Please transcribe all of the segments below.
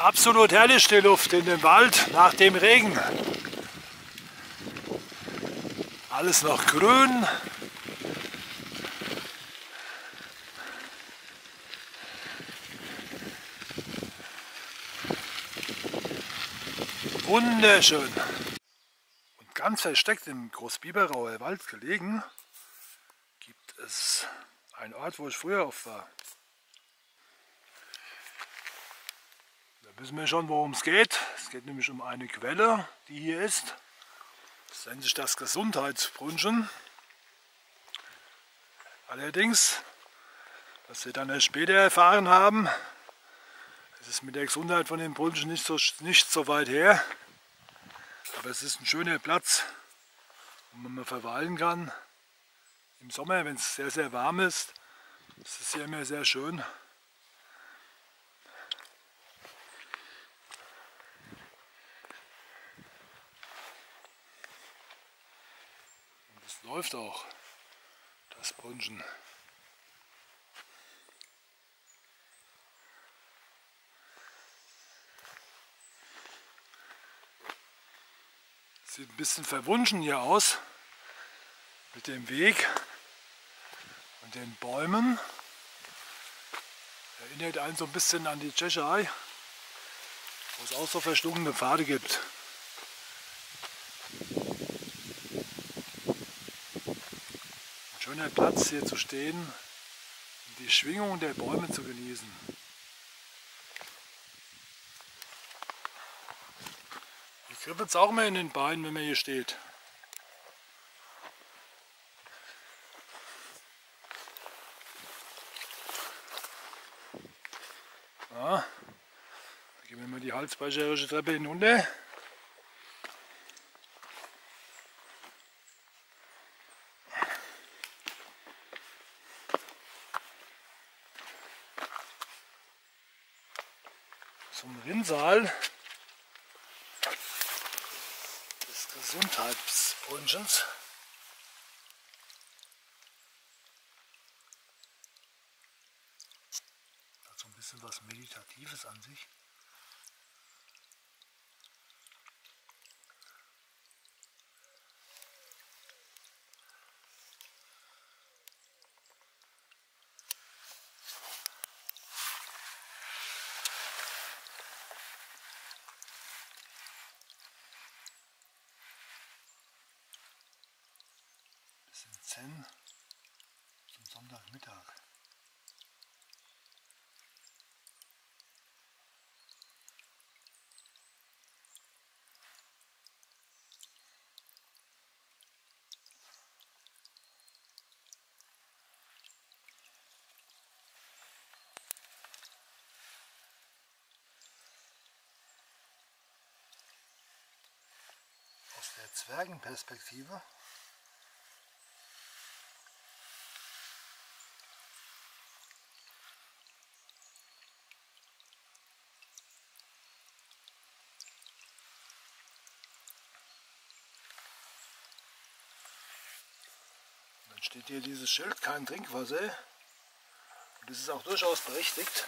Absolut herrlich die Luft in dem Wald nach dem Regen. Alles noch grün. Wunderschön. Und ganz versteckt im Großbiberauer Wald gelegen gibt es einen Ort, wo ich früher oft war. Wissen wir schon, worum es geht. Es geht nämlich um eine Quelle, die hier ist. Das nennt sich das Gesundheitsbrunchen. Allerdings, was wir dann erst später erfahren haben, es ist mit der Gesundheit von den Brunchen nicht so, nicht so weit her. Aber es ist ein schöner Platz, wo man mal verweilen kann. Im Sommer, wenn es sehr, sehr warm ist, ist es hier immer sehr schön. Läuft auch, das Brunchen. Sieht ein bisschen verwunschen hier aus mit dem Weg und den Bäumen. Erinnert einen so ein bisschen an die Tschechei, wo es auch so verschlungene Pfade gibt. Schöner Platz hier zu stehen und die Schwingung der Bäume zu genießen. kribbelt es auch mal in den Beinen, wenn man hier steht. Ja, da gehen wir mal die halsbrecherische Treppe hinunter. Zum Rinnsal. Gesundheitsbrunchens. Hat so ein bisschen was Meditatives an sich. Sind 10 zum Sonntagmittag. Aus der Zwergenperspektive steht hier dieses Schild, kein Trinkwasser. Und das ist auch durchaus berechtigt,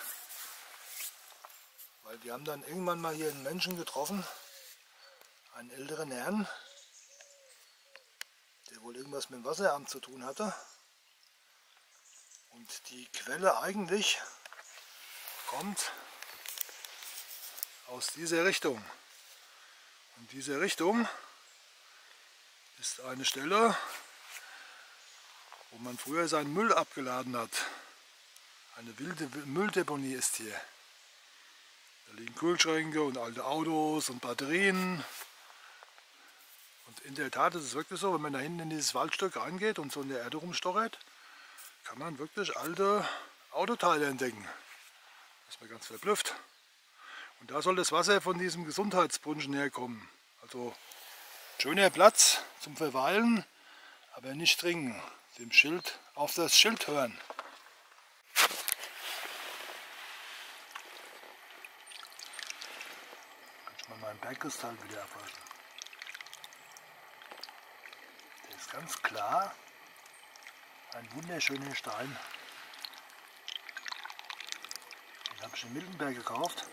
weil die haben dann irgendwann mal hier einen Menschen getroffen, einen älteren Herrn, der wohl irgendwas mit dem Wasseramt zu tun hatte. Und die Quelle eigentlich kommt aus dieser Richtung. Und diese Richtung ist eine Stelle, wo man früher seinen Müll abgeladen hat. Eine wilde Mülldeponie ist hier. Da liegen Kühlschränke und alte Autos und Batterien. Und in der Tat ist es wirklich so, wenn man da hinten in dieses Waldstück reingeht und so in der Erde rumstochert, kann man wirklich alte Autoteile entdecken. Das ist mir ganz verblüfft. Und da soll das Wasser von diesem Gesundheitsbrunchen herkommen. Also schöner Platz zum Verweilen, aber nicht trinken dem Schild, auf das Schild hören. Kann ich mal meinen Bergkristall wieder erforschen. Der ist ganz klar. Ein wunderschöner Stein. Den habe ich in Miltenberg gekauft.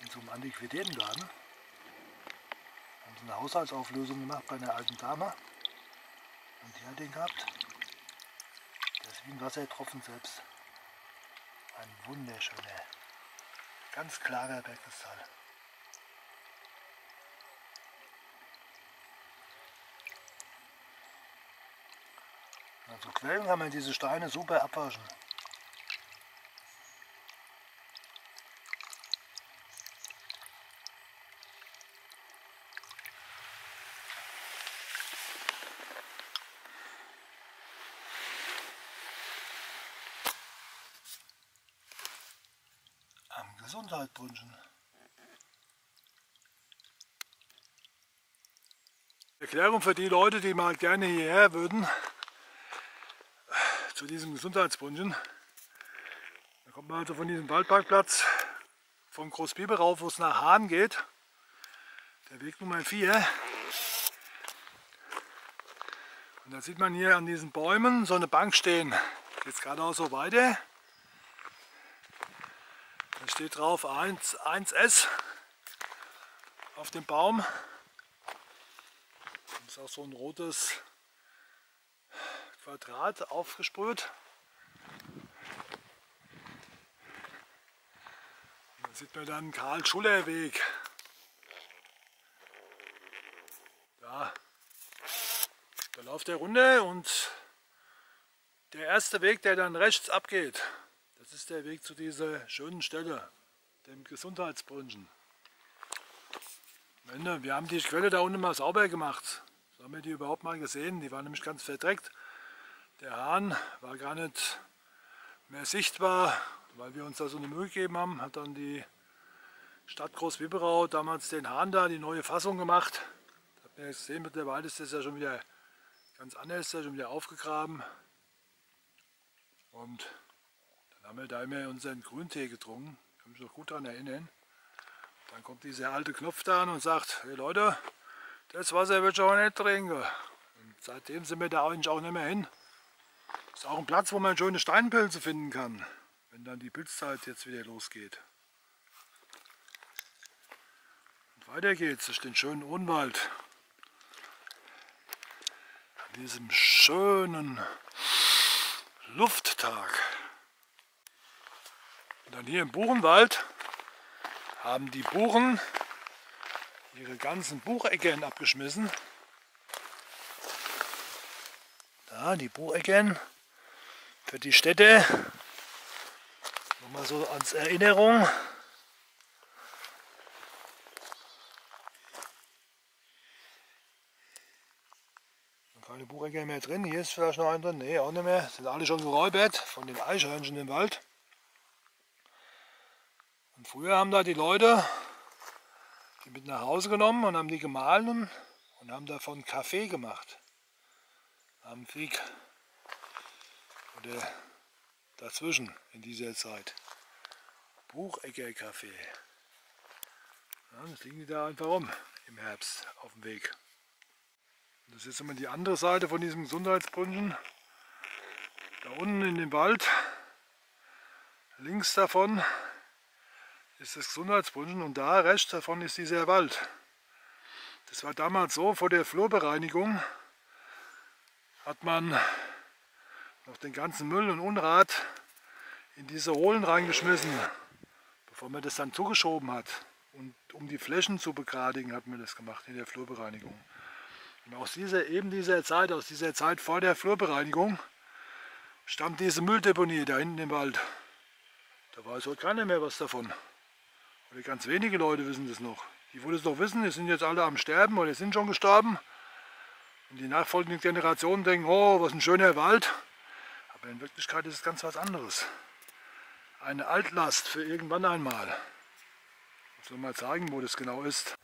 in so einem Antiquitätenladen. Haben sie eine Haushaltsauflösung gemacht bei einer alten Dame. Und die hat den gehabt. Der ist wie ein Wassertropfen selbst. Ein wunderschöner, ganz klarer Bergkristall. Also Quellen kann man diese Steine super abwaschen. Am Gesundheit wünschen. Erklärung für die Leute, die mal gerne hierher würden zu diesem Gesundheitsbrunchen. Da kommt man also von diesem Waldparkplatz von Großbiberau, wo es nach Hahn geht. Der Weg Nummer 4. Und da sieht man hier an diesen Bäumen so eine Bank stehen. Geht es geradeaus so weiter. Da steht drauf 1, 1S auf dem Baum. Das ist auch so ein rotes Quadrat aufgesprüht. Da sieht man dann Karl-Schuller-Weg. Da, da läuft er runter und der erste Weg, der dann rechts abgeht, das ist der Weg zu dieser schönen Stelle, dem Gesundheitsbrunchen. Wir haben die Quelle da unten mal sauber gemacht. So haben wir die überhaupt mal gesehen. Die war nämlich ganz verdreckt. Der Hahn war gar nicht mehr sichtbar, weil wir uns da so eine Mühe gegeben haben. Hat dann die Stadt Großwiberau damals den Hahn da, die neue Fassung gemacht. Da habt ihr gesehen, mittlerweile ist das ja schon wieder ganz anders, schon wieder aufgegraben. Und haben wir da immer unseren Grüntee getrunken. Ich kann mich noch gut daran erinnern. Dann kommt dieser alte Knopf da und sagt, hey Leute, das Wasser wird schon nicht trinken. Und seitdem sind wir da eigentlich auch nicht mehr hin. Ist auch ein Platz, wo man schöne Steinpilze finden kann, wenn dann die Pilzzeit jetzt wieder losgeht. Und weiter geht's durch den schönen Odenwald. An diesem schönen Lufttag. Und dann hier im Buchenwald haben die Buchen ihre ganzen Bucheckern abgeschmissen. Da, die Bucheckern für die Städte. Nochmal so als Erinnerung. Keine Buchecker mehr drin. Hier ist vielleicht noch ein drin. Ne, auch nicht mehr. Sind alle schon geräubert von den Eichhörnchen im Wald. Und früher haben da die Leute die mit nach Hause genommen und haben die gemahlen und haben davon Kaffee gemacht. Am Weg oder dazwischen in dieser Zeit. Buchecker Kaffee. Ja, das liegen die da einfach rum im Herbst auf dem Weg. Und das ist jetzt immer die andere Seite von diesem Gesundheitsbrunchen. Da unten in dem Wald, links davon ist das Gesundheitsbrunchen und da rechts davon ist dieser Wald. Das war damals so, vor der Flurbereinigung hat man noch den ganzen Müll und Unrat in diese Hohlen reingeschmissen, bevor man das dann zugeschoben hat. Und um die Flächen zu begradigen, hat man das gemacht in der Flurbereinigung. Und aus dieser, eben dieser Zeit, aus dieser Zeit vor der Flurbereinigung, stammt diese Mülldeponie da hinten im Wald. Da weiß heute keiner mehr was davon. Oder ganz wenige Leute wissen das noch. Die, wo das noch wissen, die sind jetzt alle am Sterben oder sind schon gestorben. Und die nachfolgenden Generationen denken, oh, was ein schöner Wald. Aber in Wirklichkeit ist es ganz was anderes. Eine Altlast für irgendwann einmal. Ich soll mal zeigen, wo das genau ist.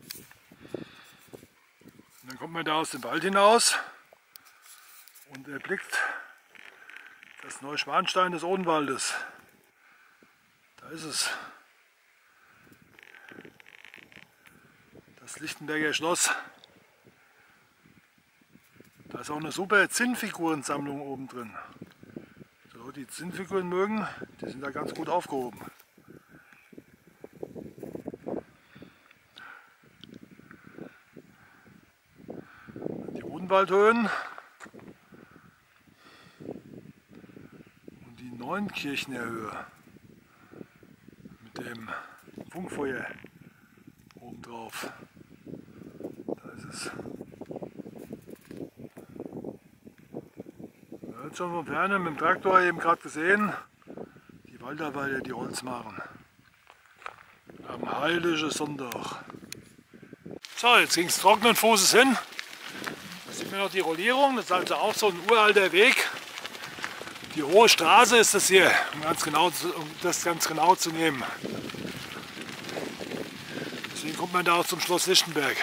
Und dann kommt man da aus dem Wald hinaus und erblickt das Neuschwanstein des Odenwaldes. Da ist es. das Lichtenberger Schloss. Da ist auch eine super Zinnfigurensammlung oben drin. So, die Zinnfiguren mögen, die sind da ganz gut aufgehoben. Die Odenwaldhöhen und die Neunkirchener Höhe mit dem Funkfeuer oben drauf. Es. Jetzt schon von Ferne mit dem Traktor eben gerade gesehen, die Waldarbeiter, die Holz machen. Am heiligen Sonntag. So, jetzt ging es trockenen Fußes hin. Da sieht man noch die Rollierung, das ist also auch so ein uralter Weg. Die hohe Straße ist das hier, um, ganz genau um das ganz genau zu nehmen. Deswegen kommt man da auch zum Schloss Lichtenberg.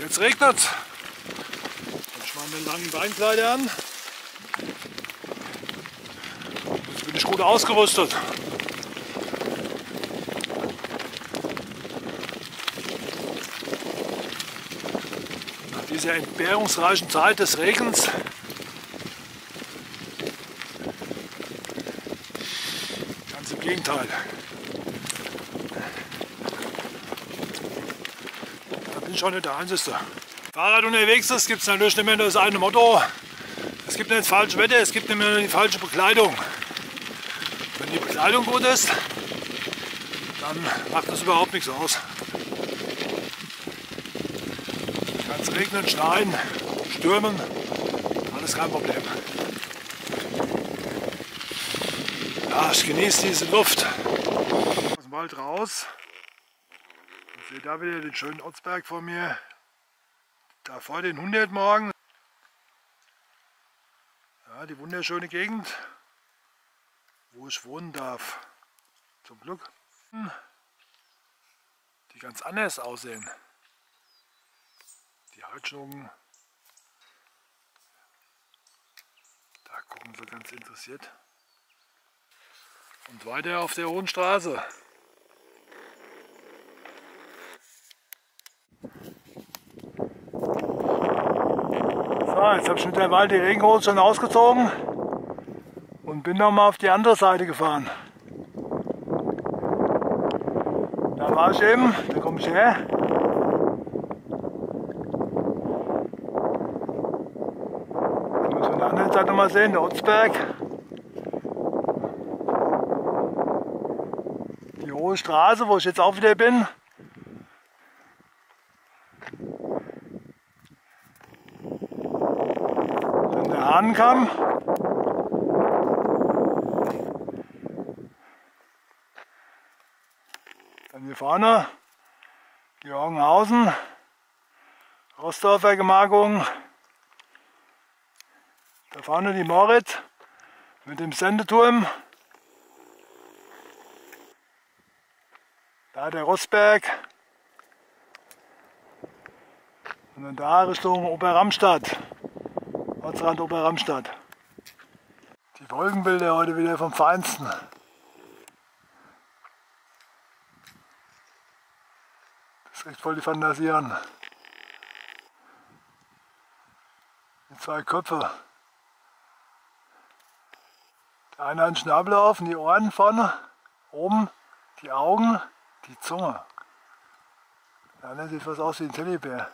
Jetzt regnet es. Ich mache mir einen langen Beinkleider an. Jetzt bin ich gut ausgerüstet. Nach dieser entbehrungsreichen Zeit des Regens ganz im Gegenteil. Ich schon nicht der Einzige. Fahrrad unterwegs ist, gibt es natürlich nicht mehr das eine Motto. Es gibt nicht das falsche Wetter, es gibt nicht mehr die falsche Bekleidung. Wenn die Bekleidung gut ist, dann macht das überhaupt nichts aus. Kann es regnen, schneien, stürmen, alles kein Problem. Ja, ich genieße diese Luft. Aus dem Wald raus. Sehe da wieder den schönen Ortsberg vor mir. Da vor den 100 morgen. Ja, die wunderschöne Gegend, wo ich wohnen darf. Zum Glück. Die ganz anders aussehen. Die Heizungen. Da gucken sie ganz interessiert. Und weiter auf der Hohen Straße. So, jetzt habe ich mittlerweile die Regenhose schon ausgezogen und bin noch mal auf die andere Seite gefahren. Da war ich eben, da komme ich her. Da muss man der anderen Seite noch mal sehen, der Otzberg. Die hohe Straße, wo ich jetzt auch wieder bin. Dann der Hahnenkamm. Dann hier vorne Georgenhausen, Rostorfer Gemarkung. Da vorne die Morit mit dem Sendeturm. Da der Rossberg. Und dann da Richtung Oberramstadt. Ortsrand Oberramstadt. Die Wolkenbilder heute wieder vom Feinsten. Das ist echt voll die Fantasie an. Die zwei Köpfe. Der eine hat einen Schnabel auf die Ohren vorne, oben die Augen, die Zunge. Der andere sieht was aus wie ein Teddybär.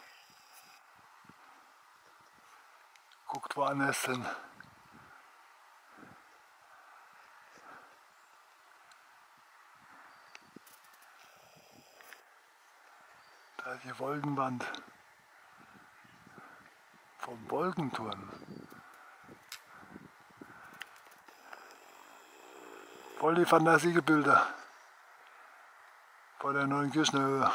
Guckt woanders hin. Da die Wolkenwand vom Wolkenturm. Voll die Fantasiegebilde vor der neuen Kirchnerhöhe.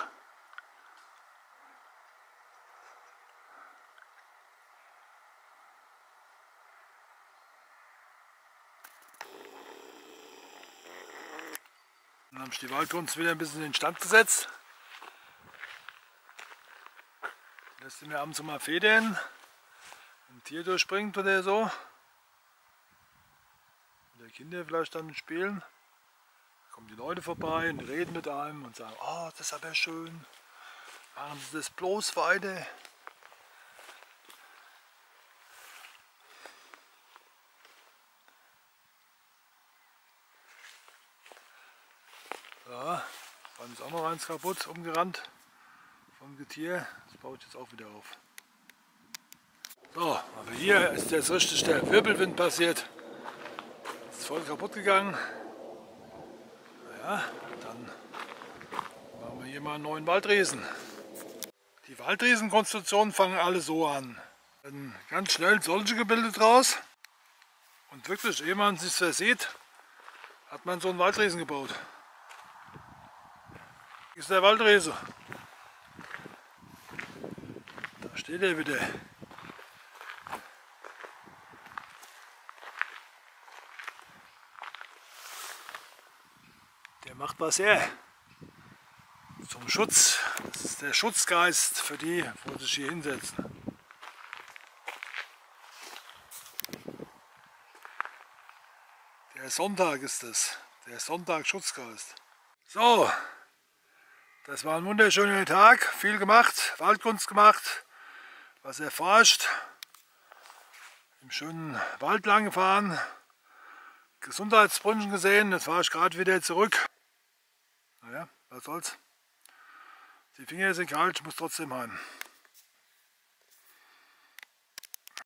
Dann habe ich die Waldkunst wieder ein bisschen in Stand gesetzt. Lässt sie mir abends mal federn, wenn ein Tier durchspringt oder so. Oder Kinder vielleicht damit spielen. Da kommen die Leute vorbei und reden mit einem und sagen, oh, das ist aber schön. Machen Sie das bloß weiter. Ja, dann ist auch noch eins kaputt, umgerannt vom Getier. Das baue ich jetzt auch wieder auf. So, aber hier ist jetzt richtig der Wirbelwind passiert. Ist voll kaputt gegangen. Naja, dann machen wir hier mal einen neuen Waldriesen. Die Waldriesenkonstruktionen fangen alle so an. Dann ganz schnell solche Gebilde draus. Und wirklich, ehe man sich versieht, hat man so einen Waldriesen gebaut. Ist der Waldriese. Da steht er wieder. Der macht was her. Zum Schutz. Das ist der Schutzgeist für die, wo sich hier hinsetzen. Der Sonntag ist es. Der Sonntag Schutzgeist. So, das war ein wunderschöner Tag. Viel gemacht, Waldkunst gemacht, was erforscht. Im schönen Wald lang gefahren. Gesundheitsbrunchen gesehen. Jetzt fahre ich gerade wieder zurück. Naja, was soll's. Die Finger sind kalt, ich muss trotzdem heim.